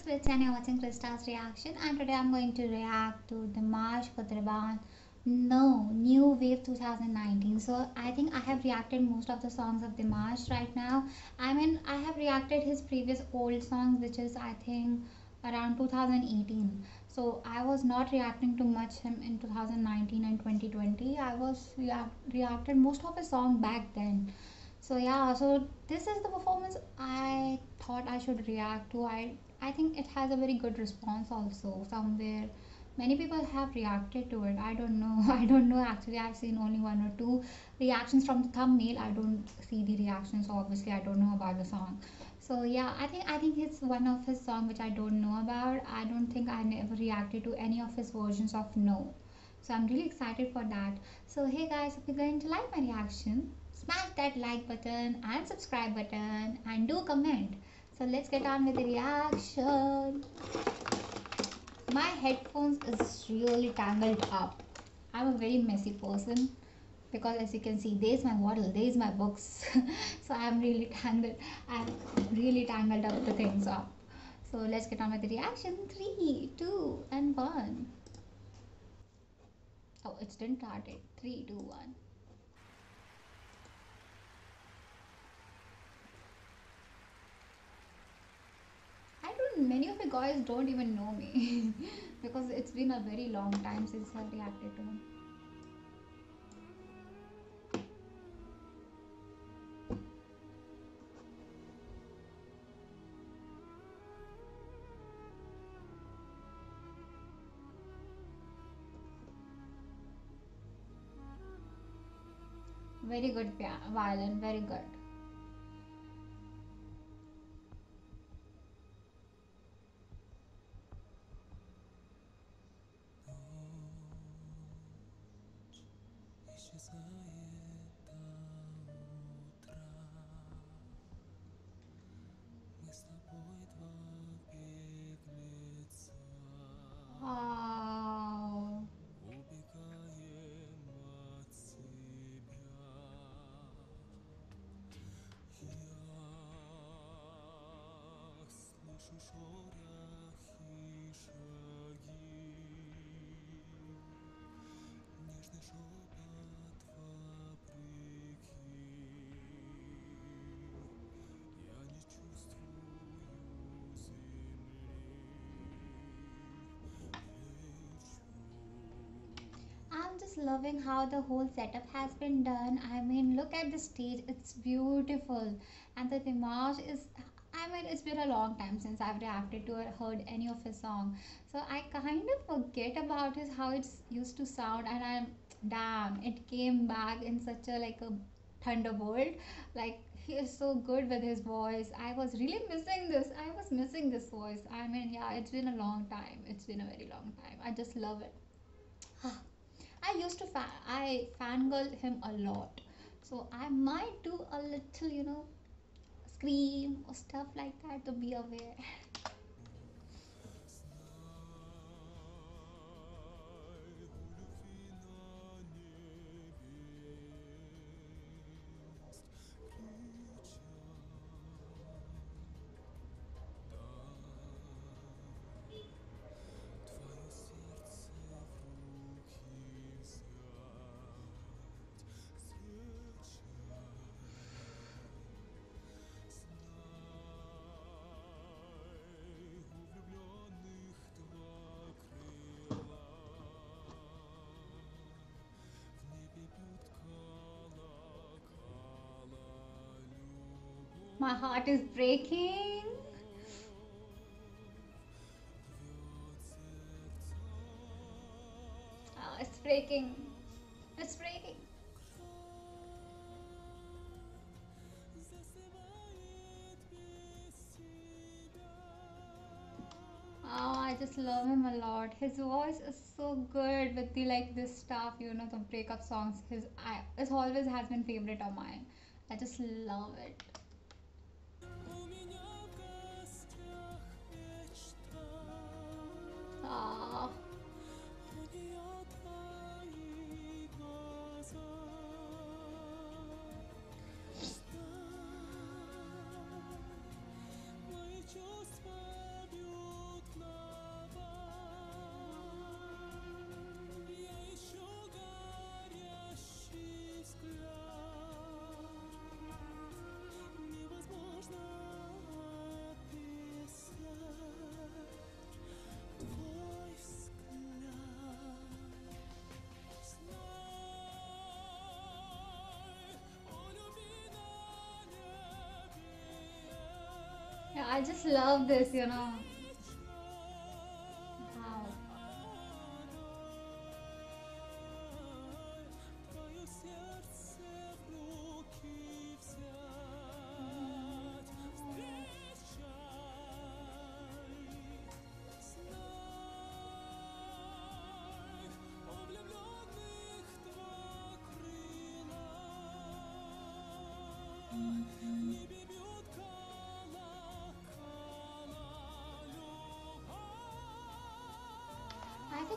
is Krista and you're watching Krista's reaction and today I'm going to react to Dimash Kudaibergen Know New Wave 2019 so I think I have reacted most of the songs of Dimash right now. I mean I have reacted his previous old songs which is I think around 2018 so I was not reacting to much him in 2019 and 2020 I was react- reacted most of his song back then. So yeah so this is the performance i thought i should react to. I i think it has a very good response also somewhere. Many people have reacted to it. I don't know. I don't know. Actually i've seen only one or two reactions from the thumbnail. I don't see the reactions obviously. I don't know about the song. So yeah i think i think it's one of his song which i don't know about. I don't think i never reacted to any of his versions of Know. So i'm really excited for that. So hey guys if you're going to like my reaction smash that like button and subscribe button and do comment so let's get on with the reaction. My headphones is really tangled up. I'm a very messy person because as you can see there's my waddle there's my books. So i'm really tangled i'm really tangled up the things up. So let's get on with the reaction. Three two and one. Oh it's didn't start it. Three two one I don't. Many of you guys don't even know me because it's been a very long time since I've reacted to him. Very good violin. Very good. слышу шорох и шаги Нежный шепот вопреки Я не чувствую земли Лечу I'm just loving how the whole setup has been done. I mean, look at the stage, it's beautiful. And the Dimash is, it's been a long time since I've reacted to or heard any of his song. So I kind of forget about his how it's used to sound, and I'm damn, it came back in such a like a thunderbolt. Like he is so good with his voice. I was really missing this. I was missing this voice. I mean, yeah, it's been a long time. It's been a very long time. I just love it. I used to fan I fangirl him a lot. So I might do a little, you know, scream or stuff like that to be aware. My heart is breaking. Oh, it's breaking. It's breaking. Oh, I just love him a lot. His voice is so good with the like this stuff, you know, the breakup songs. His I, it always has been favorite of mine. I just love it. Oh, I just love this, you know.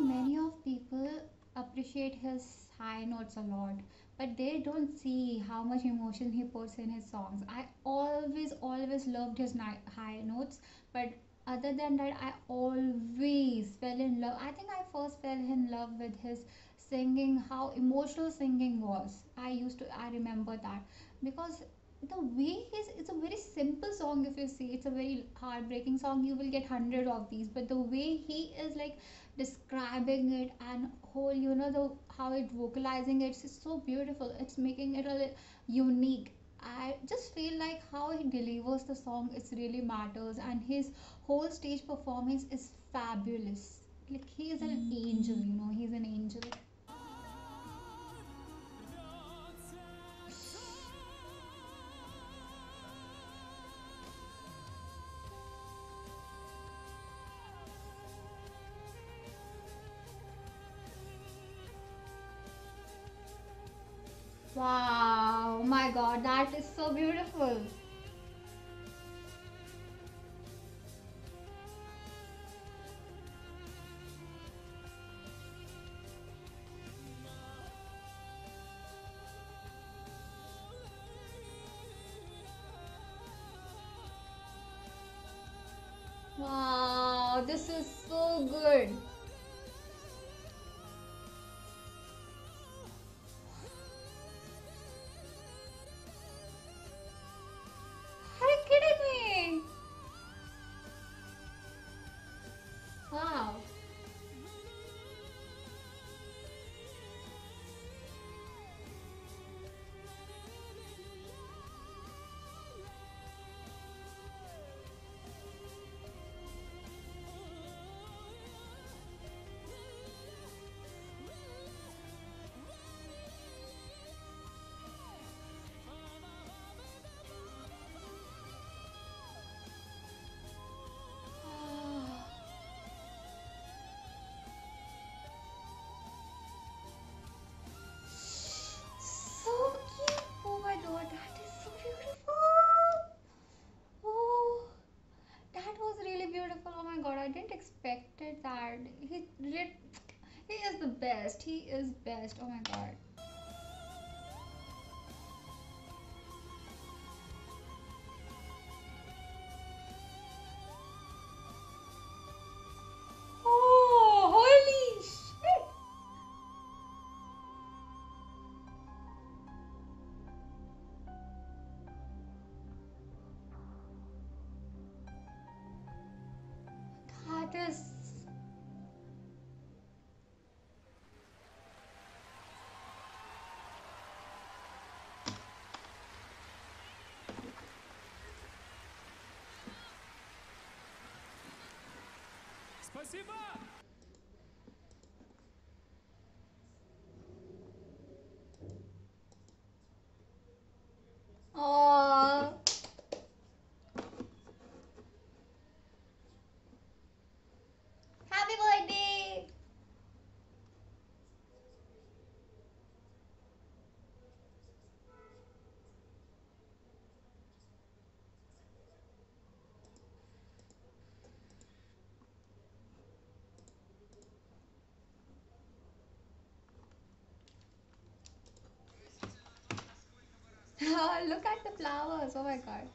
Many of people appreciate his high notes a lot, but they don't see how much emotion he puts in his songs. I always, always loved his high notes, but other than that, I always fell in love. I think I first fell in love with his singing, how emotional singing was. I used to, I remember that because the way he's it's a very simple song if you see. It's a very heartbreaking song. You will get hundred of these. But the way he is like describing it and whole you know the how it vocalizing it, it's so beautiful. It's making it a unique. I just feel like how he delivers the song it really matters. And his whole stage performance is fabulous. Like he is an angel you know he's an angel wow oh my god that is so beautiful. Wow this is so good he. He is the best. He is best. Oh my god. Спасибо! Look at the flowers. Oh my god.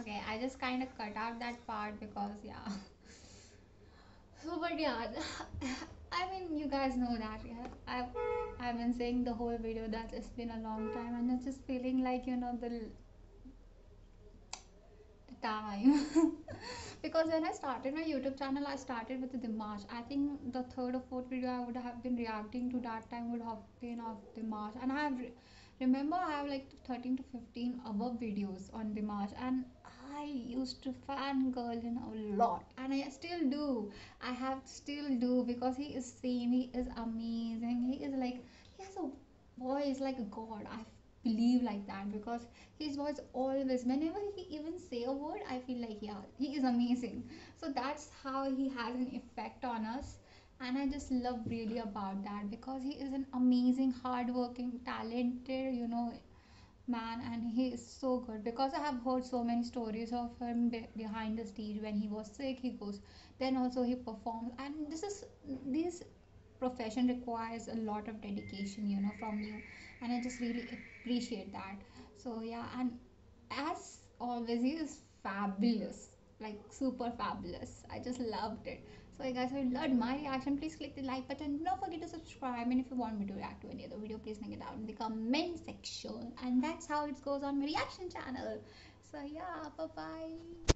Okay, I just kind of cut out that part because yeah. So, but yeah, I mean, you guys know that. Yeah, I've I've been saying the whole video that it's been a long time, and it's just feeling like you know the, time. Because when I started my YouTube channel, I started with the Dimash. I think the third or fourth video I would have been reacting to that time would have been of Dimash, and I have re- remember I have like 13 to 15 above videos on Dimash and I used to fangirl him a lot and I still do. I have still do because he is same, he is amazing. He is like he has a voice like a god. I believe like that because his voice always whenever he even say a word I feel like yeah he is amazing. So that's how he has an effect on us and I just love really about that because he is an amazing, hardworking, talented, you know, man, and he is so good. Because I have heard so many stories of him be- behind the stage when he was sick, he goes, then also he performs, and this is this profession requires a lot of dedication, you know, from you, and I just really appreciate that. So yeah, and as always, he is fabulous, like super fabulous. I just loved it. So, you guys, if you loved my reaction, please click the like button. Don't forget to subscribe. And if you want me to react to any other video, please make it down in the comment section. And that's how it goes on my reaction channel. So, yeah, bye bye.